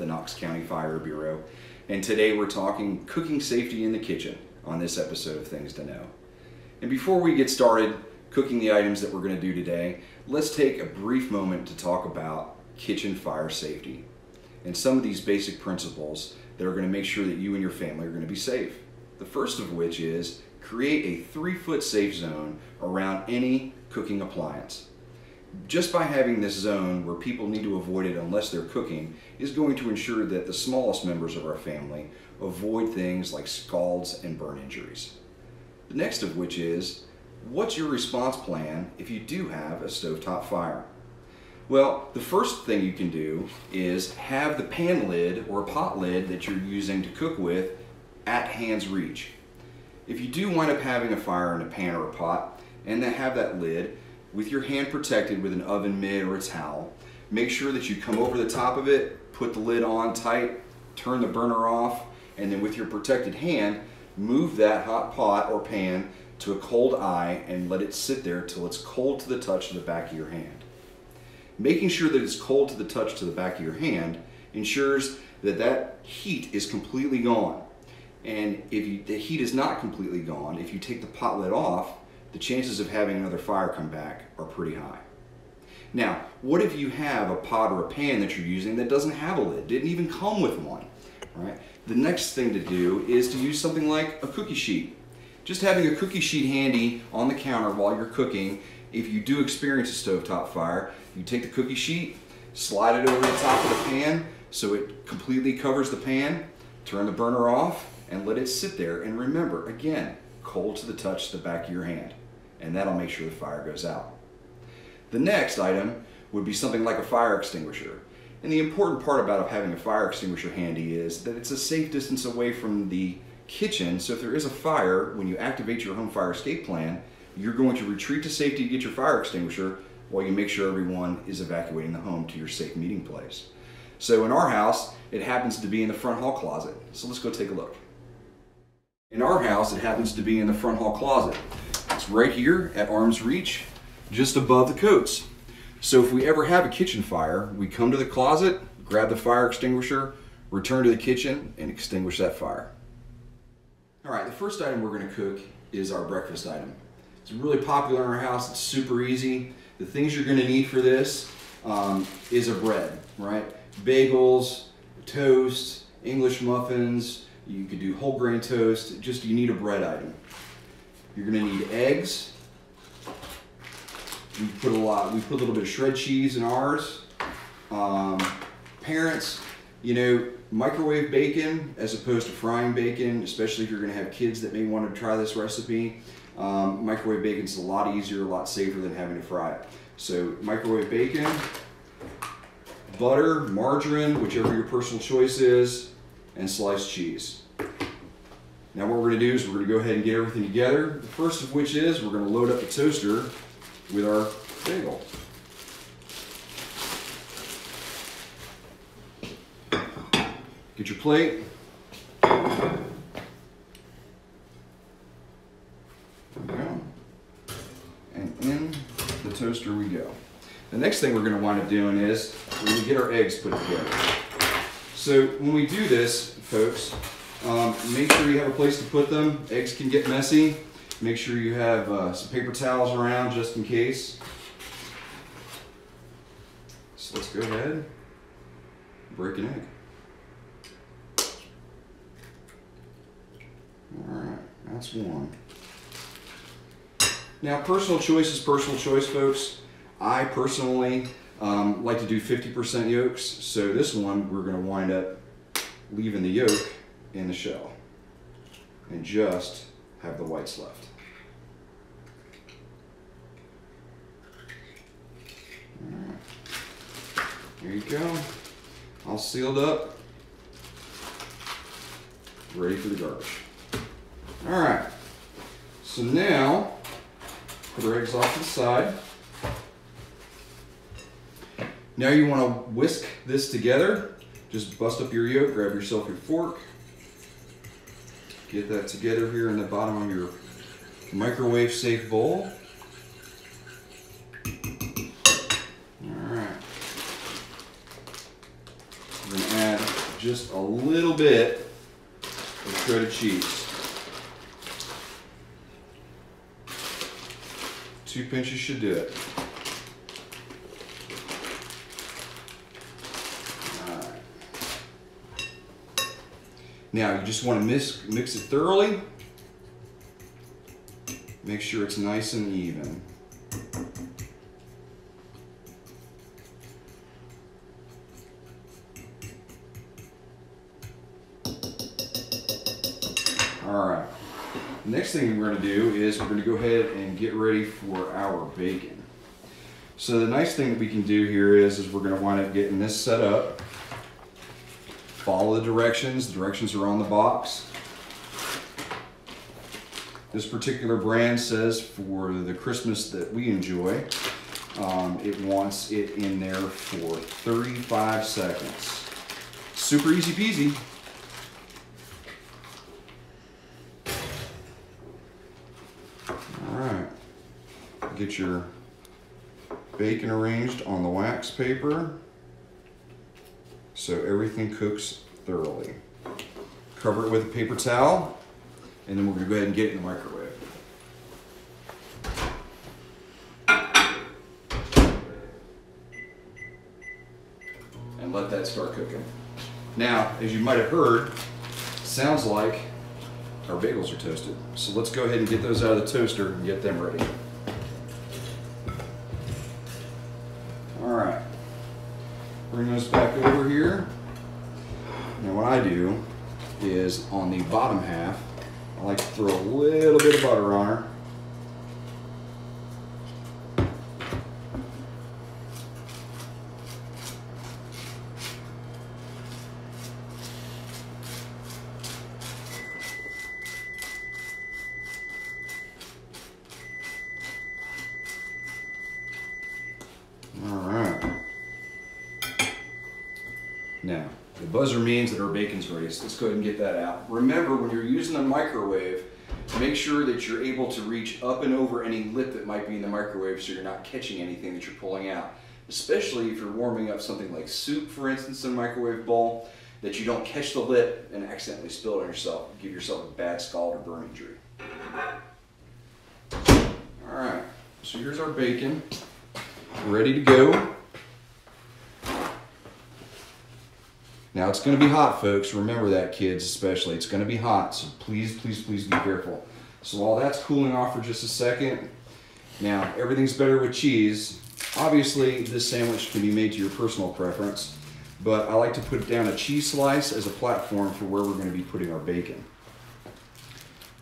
the Knox County Fire Bureau, and today we're talking cooking safety in the kitchen on this episode of Things to Know. And before we get started cooking the items that we're going to do today, let's take a brief moment to talk about kitchen fire safety and some of these basic principles that are going to make sure that you and your family are going to be safe. The first of which is create a three foot safe zone around any cooking appliance. Just by having this zone where people need to avoid it unless they're cooking is going to ensure that the smallest members of our family avoid things like scalds and burn injuries. The next of which is, what's your response plan if you do have a stovetop fire? Well, the first thing you can do is have the pan lid or pot lid that you're using to cook with at hand's reach. If you do wind up having a fire in a pan or a pot and then have that lid, with your hand protected with an oven mitt or a towel. Make sure that you come over the top of it, put the lid on tight, turn the burner off, and then with your protected hand, move that hot pot or pan to a cold eye and let it sit there till it's cold to the touch of the back of your hand. Making sure that it's cold to the touch to the back of your hand ensures that that heat is completely gone. And if you, the heat is not completely gone, if you take the pot lid off, the chances of having another fire come back are pretty high. Now, what if you have a pot or a pan that you're using that doesn't have a lid, didn't even come with one, right? The next thing to do is to use something like a cookie sheet. Just having a cookie sheet handy on the counter while you're cooking, if you do experience a stovetop fire, you take the cookie sheet, slide it over the top of the pan so it completely covers the pan, turn the burner off, and let it sit there. And remember, again, cold to the touch the back of your hand and that'll make sure the fire goes out. The next item would be something like a fire extinguisher. And the important part about having a fire extinguisher handy is that it's a safe distance away from the kitchen, so if there is a fire, when you activate your home fire escape plan, you're going to retreat to safety to get your fire extinguisher while you make sure everyone is evacuating the home to your safe meeting place. So in our house, it happens to be in the front hall closet. So let's go take a look. In our house, it happens to be in the front hall closet. It's right here at arm's reach, just above the coats. So if we ever have a kitchen fire, we come to the closet, grab the fire extinguisher, return to the kitchen, and extinguish that fire. All right, the first item we're gonna cook is our breakfast item. It's really popular in our house, it's super easy. The things you're gonna need for this um, is a bread, right? Bagels, toast, English muffins, you could do whole grain toast, just you need a bread item. You're gonna need eggs. We put a lot, we put a little bit of shred cheese in ours. Um, parents, you know, microwave bacon as opposed to frying bacon, especially if you're gonna have kids that may want to try this recipe. Um, microwave bacon is a lot easier, a lot safer than having to fry it. So microwave bacon, butter, margarine, whichever your personal choice is, and sliced cheese. Now what we're going to do is we're going to go ahead and get everything together. The first of which is we're going to load up the toaster with our bagel. Get your plate. Go. And in the toaster we go. The next thing we're going to wind up doing is we're going to get our eggs put together. So when we do this, folks, um, make sure you have a place to put them. Eggs can get messy. Make sure you have uh, some paper towels around just in case. So let's go ahead break an egg. Alright, that's one. Now personal choice is personal choice folks. I personally um, like to do 50% yolks, so this one we're going to wind up leaving the yolk in the shell and just have the whites left. There you go. All sealed up. Ready for the garbage. All right. So now, put our eggs off to the side. Now you want to whisk this together. Just bust up your yolk, grab yourself your fork, Get that together here in the bottom of your microwave safe bowl. Alright. Add just a little bit of shredded cheese. Two pinches should do it. Now you just want to mix, mix it thoroughly. Make sure it's nice and even. All right. Next thing we're going to do is we're going to go ahead and get ready for our bacon. So the nice thing that we can do here is, is we're going to wind up getting this set up. Follow the directions. The directions are on the box. This particular brand says for the Christmas that we enjoy, um, it wants it in there for 35 seconds. Super easy peasy. All right, get your bacon arranged on the wax paper so everything cooks thoroughly. Cover it with a paper towel, and then we're gonna go ahead and get it in the microwave. And let that start cooking. Now, as you might have heard, sounds like our bagels are toasted. So let's go ahead and get those out of the toaster and get them ready. All right. Bring those back over here. Now what I do is the bottom half, I like to throw a little bit of butter on her. All right. Now, the buzzer means that our bacon's ready, let's go ahead and get that out. Remember, when you're using the microwave, make sure that you're able to reach up and over any lip that might be in the microwave so you're not catching anything that you're pulling out. Especially if you're warming up something like soup, for instance, in a microwave bowl, that you don't catch the lip and accidentally spill it on yourself, give yourself a bad scald or burn injury. All right, so here's our bacon, ready to go. Now it's going to be hot, folks. Remember that, kids, especially. It's going to be hot, so please, please, please be careful. So while that's cooling off for just a second, now everything's better with cheese. Obviously, this sandwich can be made to your personal preference, but I like to put down a cheese slice as a platform for where we're going to be putting our bacon.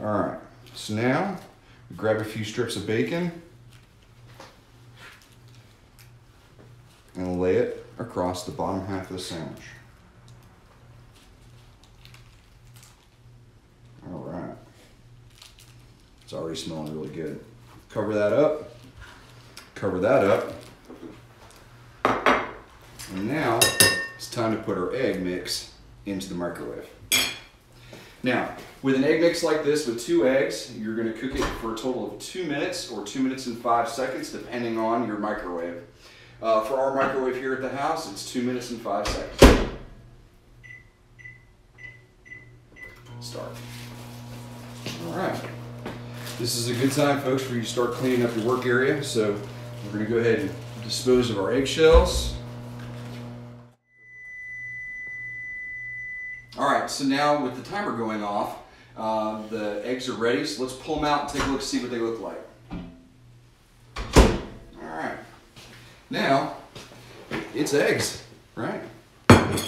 All right, so now grab a few strips of bacon and lay it across the bottom half of the sandwich. All right. It's already smelling really good. Cover that up. Cover that up. And now it's time to put our egg mix into the microwave. Now, with an egg mix like this with two eggs, you're gonna cook it for a total of two minutes or two minutes and five seconds, depending on your microwave. Uh, for our microwave here at the house, it's two minutes and five seconds. Start. All right. This is a good time, folks, for you to start cleaning up your work area. So we're gonna go ahead and dispose of our eggshells. All right, so now with the timer going off, uh, the eggs are ready. So let's pull them out and take a look, see what they look like. All right. Now, it's eggs, right?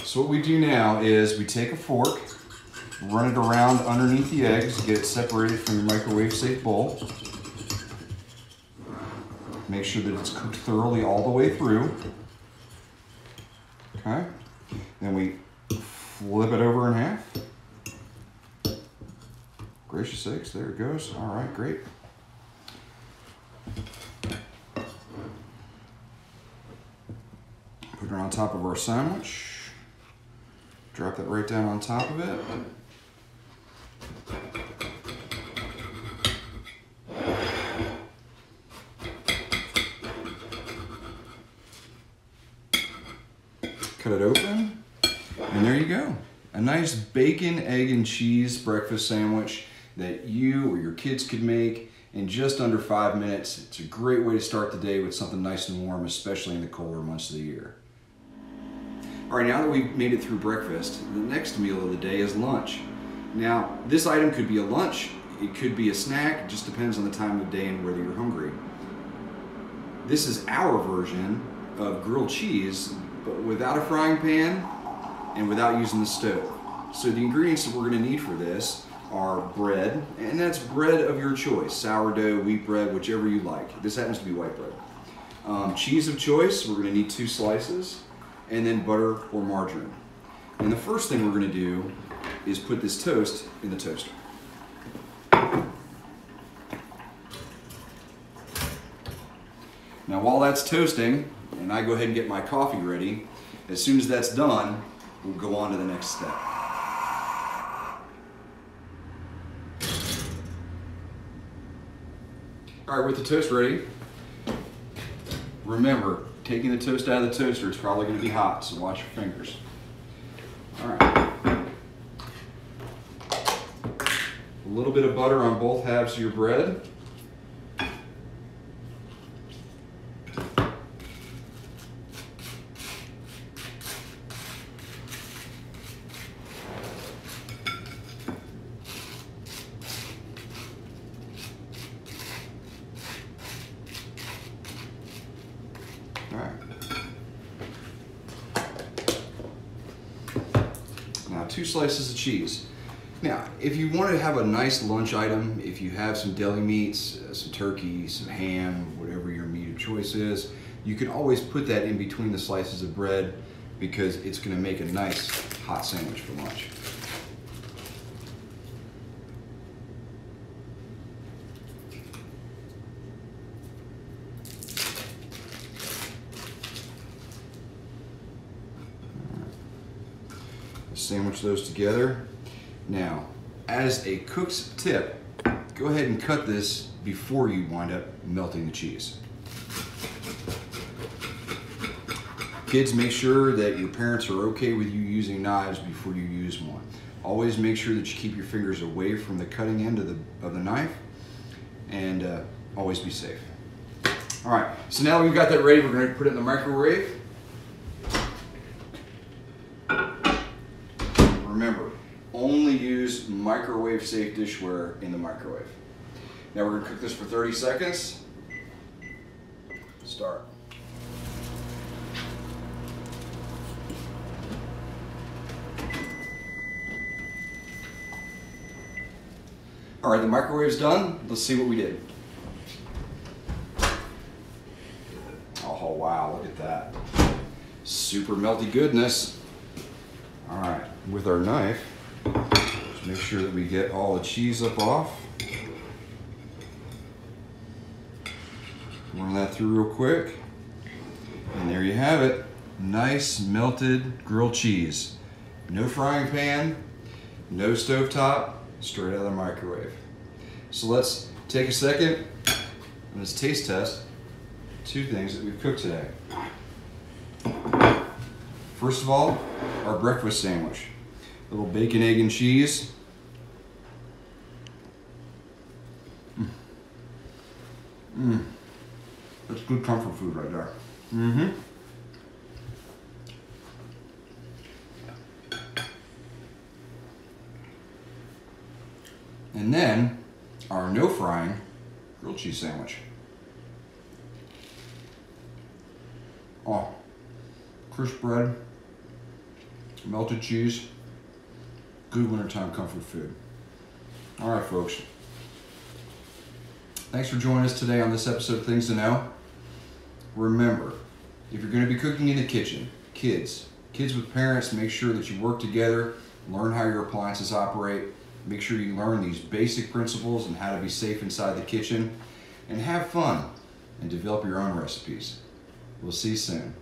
So what we do now is we take a fork, run it around underneath the eggs, get it separated from your microwave safe bowl. Make sure that it's cooked thoroughly all the way through. Okay. Then we flip it over in half. Gracious sakes, there it goes. All right, great. Put it on top of our sandwich. Drop that right down on top of it. Cut it open. And there you go. A nice bacon, egg, and cheese breakfast sandwich that you or your kids could make in just under five minutes. It's a great way to start the day with something nice and warm, especially in the colder months of the year. All right, now that we've made it through breakfast, the next meal of the day is lunch. Now, this item could be a lunch, it could be a snack, it just depends on the time of day and whether you're hungry. This is our version of grilled cheese, but without a frying pan and without using the stove. So the ingredients that we're gonna need for this are bread, and that's bread of your choice, sourdough, wheat bread, whichever you like. This happens to be white bread. Um, cheese of choice, we're gonna need two slices, and then butter or margarine. And the first thing we're gonna do is put this toast in the toaster. Now while that's toasting, and I go ahead and get my coffee ready, as soon as that's done, we'll go on to the next step. All right, with the toast ready, remember, taking the toast out of the toaster, it's probably gonna be hot, so watch your fingers. All right. A little bit of butter on both halves of your bread. Two slices of cheese. Now, if you want to have a nice lunch item, if you have some deli meats, uh, some turkey, some ham, whatever your meat of choice is, you can always put that in between the slices of bread because it's going to make a nice hot sandwich for lunch. Sandwich those together. Now, as a cook's tip, go ahead and cut this before you wind up melting the cheese. Kids, make sure that your parents are okay with you using knives before you use one. Always make sure that you keep your fingers away from the cutting end of the, of the knife and uh, always be safe. All right, so now we've got that ready, we're gonna put it in the microwave. Remember, only use microwave safe dishware in the microwave. Now we're gonna cook this for 30 seconds. Start. All right, the microwave's done. Let's see what we did. Oh wow, look at that. Super melty goodness. With our knife, make sure that we get all the cheese up off. Run that through real quick. And there you have it. Nice melted grilled cheese. No frying pan, no stove top, straight out of the microwave. So let's take a second and let's taste test two things that we've cooked today. First of all, our breakfast sandwich. A little bacon, egg, and cheese. Mmm. Mm. That's good comfort food right there. Mm-hmm. And then our no frying grilled cheese sandwich. Oh, crisp bread, melted cheese, good wintertime comfort food. All right, folks. Thanks for joining us today on this episode of Things to Know. Remember, if you're going to be cooking in the kitchen, kids, kids with parents, make sure that you work together, learn how your appliances operate, make sure you learn these basic principles and how to be safe inside the kitchen, and have fun and develop your own recipes. We'll see you soon.